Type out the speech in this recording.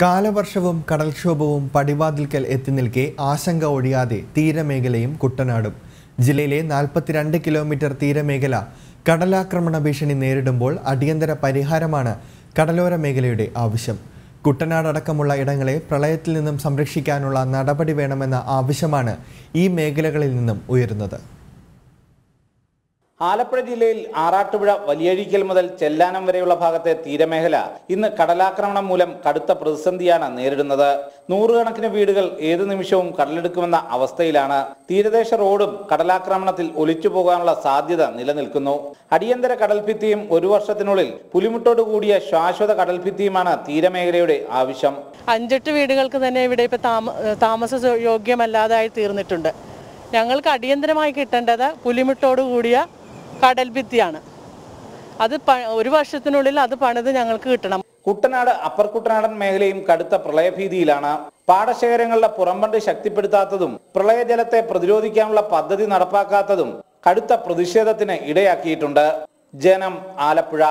കാലവർഷവും കടൽക്ഷോഭവും പടിവാതിൽക്കൽ എത്തി നിൽക്കെ ആശങ്ക ഒഴിയാതെ തീരമേഖലയും കുട്ടനാടും. ജില്ലയിലെ നാൽപ്പത്തിരണ്ട് കിലോമീറ്റർ തീരമേഖല കടലാക്രമണ ഭീഷണി നേരിടുമ്പോൾ അടിയന്തര പരിഹാരമാണ് കടലോര മേഖലയുടെ ആവശ്യം. കുട്ടനാടടക്കമുള്ള ഇടങ്ങളെ പ്രളയത്തിൽ നിന്നും സംരക്ഷിക്കാനുള്ള നടപടി വേണമെന്ന ആവശ്യമാണ് ഈ മേഖലകളിൽ നിന്നും ഉയരുന്നത്. ആലപ്പുഴ ജില്ലയിൽ ആറാട്ടുപുഴ വലിയഴിക്കൽ മുതൽ ചെല്ലാനം വരെയുള്ള ഭാഗത്തെ തീരമേഖല ഇന്ന് കടലാക്രമണം മൂലം കടുത്ത പ്രതിസന്ധിയാണ് നേരിടുന്നത്. നൂറുകണക്കിന് വീടുകൾ ഏതു നിമിഷവും കടലെടുക്കുമെന്ന അവസ്ഥയിലാണ്. തീരദേശ റോഡും കടലാക്രമണത്തിൽ ഒലിച്ചു പോകാനുള്ള സാധ്യത നിലനിൽക്കുന്നു. അടിയന്തര കടൽഭിത്തിയും ഒരു വർഷത്തിനുള്ളിൽ പുലിമുട്ടോട് കൂടിയ ശാശ്വത കടൽഭിത്തിയുമാണ് തീരമേഖലയുടെ ആവശ്യം. അഞ്ചെട്ട് വീടുകൾക്ക് തന്നെ ഇവിടെ ഇപ്പൊ താമസ യോഗ്യമല്ലാതായി തീർന്നിട്ടുണ്ട്. ഞങ്ങൾക്ക് അടിയന്തരമായി കിട്ടേണ്ടത് പുലിമുട്ടോട് കൂടിയ കടൽ ഭിത്തിയാണ്. അത് ഒരു വർഷത്തിനുള്ളിൽ അത് പണിത് ഞങ്ങൾക്ക് കിട്ടണം. കുട്ടനാട് അപ്പർ കുട്ടനാടൻ മേഖലയും കടുത്ത പ്രളയഭീതിയിലാണ്. പാടശേഖരങ്ങളുടെ പുറംബണ്ട് ശക്തിപ്പെടുത്താത്തതും പ്രളയജലത്തെ പ്രതിരോധിക്കാനുള്ള പദ്ധതി നടപ്പാക്കാത്തതും കടുത്ത പ്രതിഷേധത്തിന് ഇടയാക്കിയിട്ടുണ്ട്. ജനം ആലപ്പുഴ